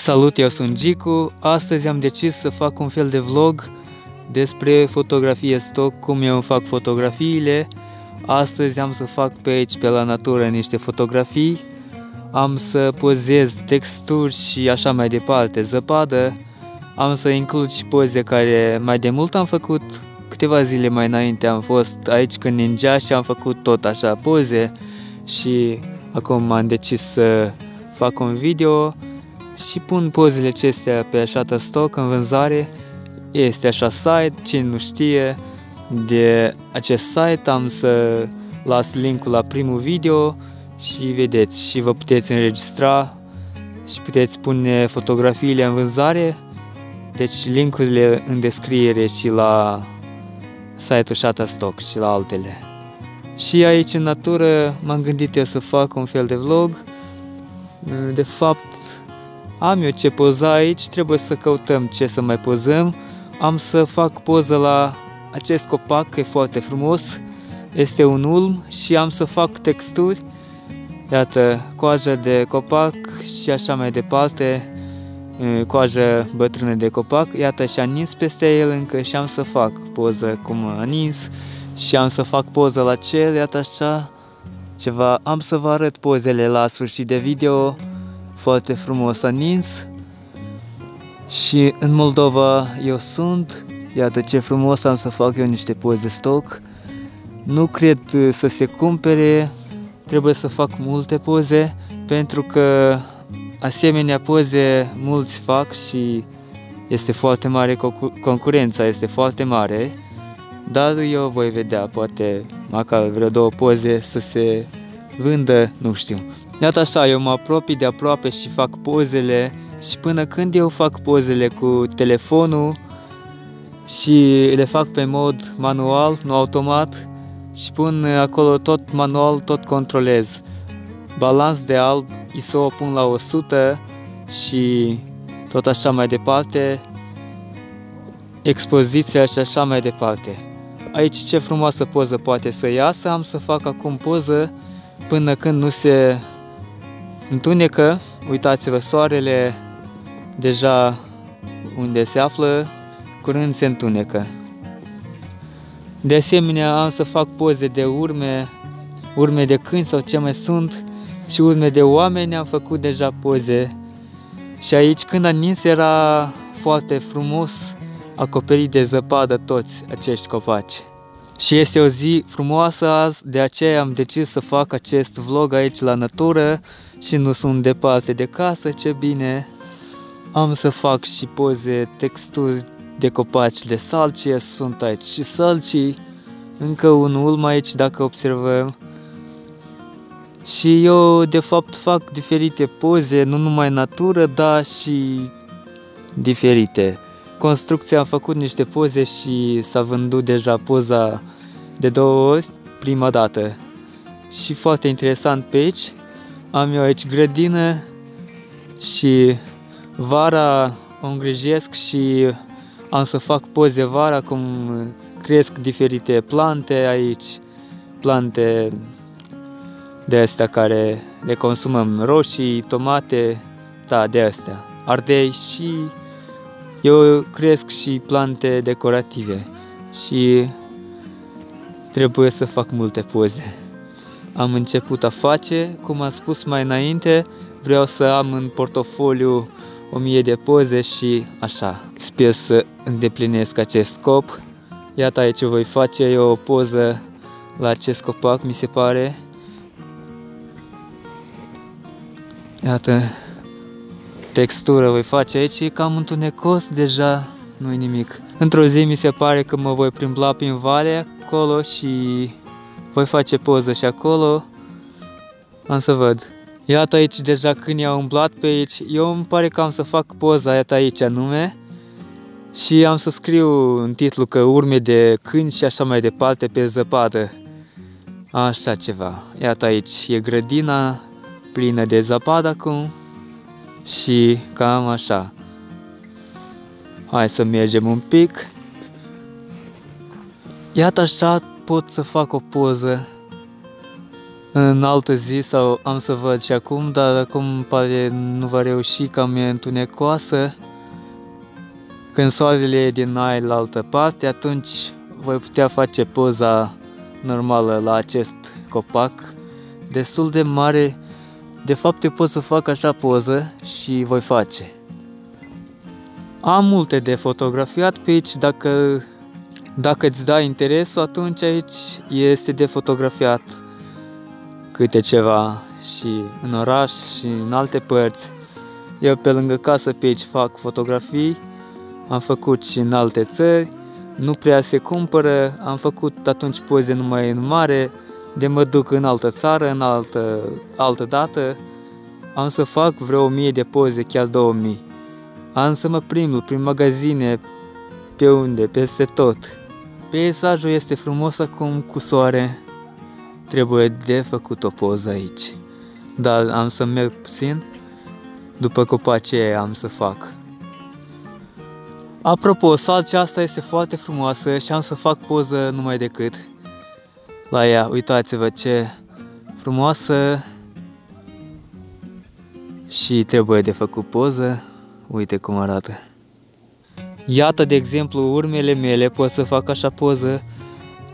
Salut, eu sunt Gicu. Astăzi am decis să fac un fel de vlog despre fotografie stock, cum eu fac fotografiile. Astăzi am să fac pe aici, pe la natură, niște fotografii. Am să pozez texturi și așa mai departe, zăpadă. Am să includ și poze care mai de mult am făcut. Câteva zile mai înainte am fost aici când ninja și am făcut tot așa poze și acum am decis să fac un video și pun pozele acestea pe Shutterstock în vânzare. Este așa site, cine nu știe de acest site am să las linkul la primul video și vedeți și vă puteți înregistra și puteți pune fotografiile în vânzare. Deci linkurile în descriere și la site-ul Shutterstock și la altele. Și aici în natură m-am gândit eu să fac un fel de vlog. De fapt, am eu ce poza aici, trebuie să căutăm ce să mai pozăm. Am să fac poză la acest copac, că e foarte frumos. Este un ulm și am să fac texturi. Iată, coaja de copac și așa mai departe, coajă bătrână de copac. Iată și a nins peste el încă și am să fac poză cum a nins și am să fac poză la cel, iată așa, ceva. Am să vă arăt pozele la sfârșit de video foarte frumos a nins și în Moldova eu sunt, iată ce frumos am să fac eu niște poze stock. Nu cred să se cumpere, trebuie să fac multe poze pentru că asemenea poze mulți fac și este foarte mare concurența, este foarte mare, dar eu voi vedea, poate măcar vreo două poze să se vândă, nu știu. Iată așa, eu mă apropii de aproape și fac pozele și până când eu fac pozele cu telefonul și le fac pe mod manual, nu automat și pun acolo tot manual, tot controlez. Balans de alb, ISO pun la 100 și tot așa mai departe, expoziția și așa mai departe. Aici ce frumoasă poză poate să iasă, am să fac acum poză până când nu se întunecă, uitați-vă, soarele deja unde se află, curând se întunecă. De asemenea, am să fac poze de urme, urme de câini sau ce mai sunt și urme de oameni, am făcut deja poze. Și aici, când a nins, era foarte frumos, acoperit de zăpadă toți acești copaci. Și este o zi frumoasă azi, de aceea am decis să fac acest vlog aici la natură și nu sunt departe de casă, ce bine. Am să fac și poze, texturi de copaci de salcie, sunt aici și salcii, încă un ulm aici dacă observăm. Și eu de fapt fac diferite poze, nu numai natură, dar și diferite. Construcția am făcut niște poze și s-a vândut deja poza de două ori, prima dată. Și foarte interesant pe aici, am eu aici grădină și vara o îngrijesc și am să fac poze vara cum cresc diferite plante aici, plante de astea care le consumăm, roșii, tomate, da, de astea, ardei și eu cresc și plante decorative și trebuie să fac multe poze. Am început a face, cum am spus mai înainte, vreau să am în portofoliu o mie de poze și așa. Sper să îndeplinesc acest scop. Iată aici voi face eu o poză la acest copac, mi se pare. Iată, textură voi face aici, e cam întunecos deja, nu-i nimic. Într-o zi mi se pare că mă voi plimbla prin vale acolo și voi face poză și acolo. Am să văd. Iată aici deja când i-au umblat pe aici. Eu îmi pare că am să fac poza iată aici anume. Și am să scriu în titlu că urme de câini și așa mai departe pe zăpadă. Așa ceva. Iată aici e grădina plină de zăpadă acum. Și cam așa. Hai să mergem un pic. Iată așa pot să fac o poză în altă zi sau am să văd și acum, dar acum pare nu va reuși că am întunecoasă. Când soarele e din altă parte, atunci voi putea face poza normală la acest copac, destul de mare. De fapt, eu pot să fac așa poză și voi face. Am multe de fotografiat pe aici, dacă, dacă îți dai interesul, atunci aici este de fotografiat câte ceva și în oraș și în alte părți. Eu pe lângă casă pe aici fac fotografii, am făcut și în alte țări, nu prea se cumpără, am făcut atunci poze numai în mare, de mă duc în altă țară, în altă, altă dată, am să fac vreo 1000 de poze, chiar 2000. Am să mă plimb prin magazine, pe unde, peste tot. Peisajul este frumos acum cu soare, trebuie de făcut o poză aici. Dar am să merg puțin, după copacii am să fac. Apropo, salcea asta este foarte frumoasă și am să fac poză numai decât la ea. Uitați-vă ce frumoasă și trebuie de făcut poză. Uite cum arată. Iată, de exemplu, urmele mele, pot să fac așa poză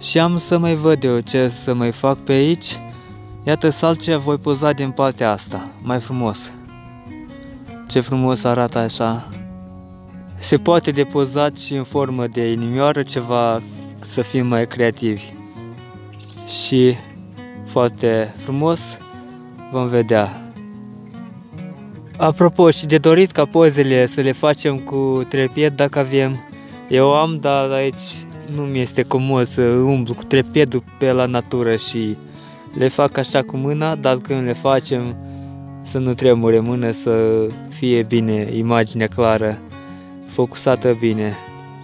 și am să mai văd eu ce să mai fac pe aici. Iată salcea voi poza din partea asta, mai frumos. Ce frumos arată așa. Se poate depoza și în formă de inimioară ceva să fim mai creativi. Și foarte frumos vom vedea. Apropo, și de dorit ca pozele să le facem cu treped dacă avem. Eu am, dar aici nu mi este comod să umblu cu trepedul pe la natură și le fac așa cu mâna, dar când le facem să nu tremure mână, să fie bine imaginea clară, focusată bine.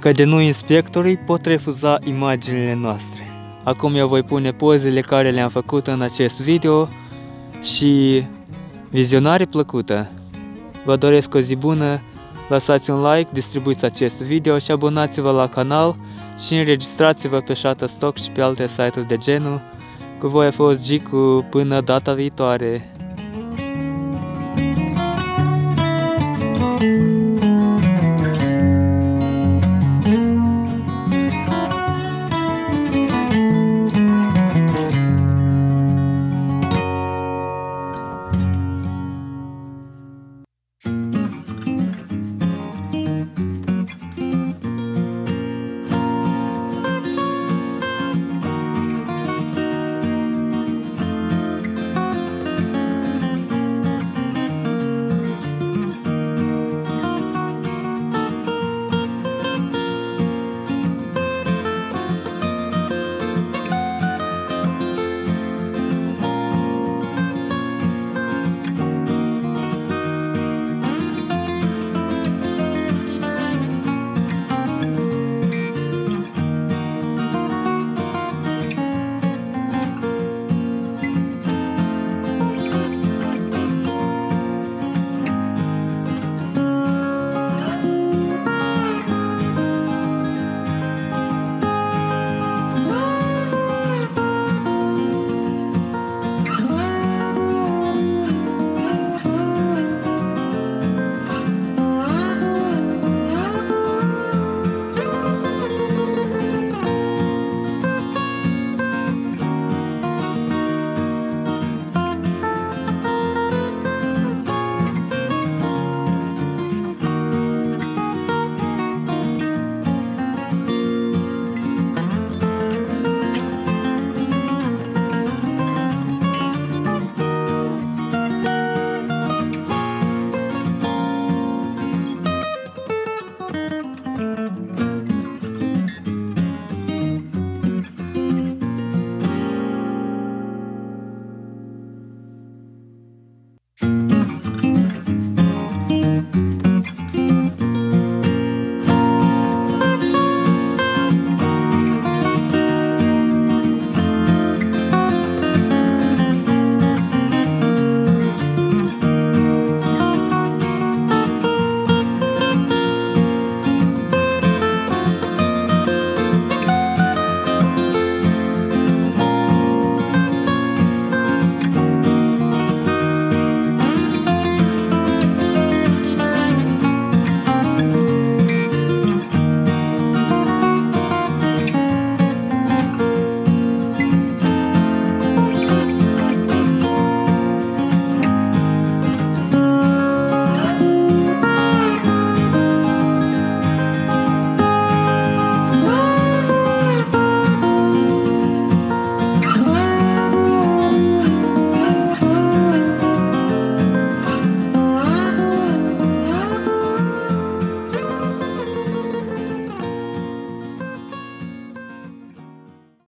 Că de nu inspectorii pot refuza imaginile noastre. Acum eu voi pune pozele care le-am făcut în acest video și vizionare plăcută. Vă doresc o zi bună, lăsați un like, distribuiți acest video și abonați-vă la canal și înregistrați-vă pe Shutterstock și pe alte site-uri de genul. Cu voi a fost Gicu până data viitoare.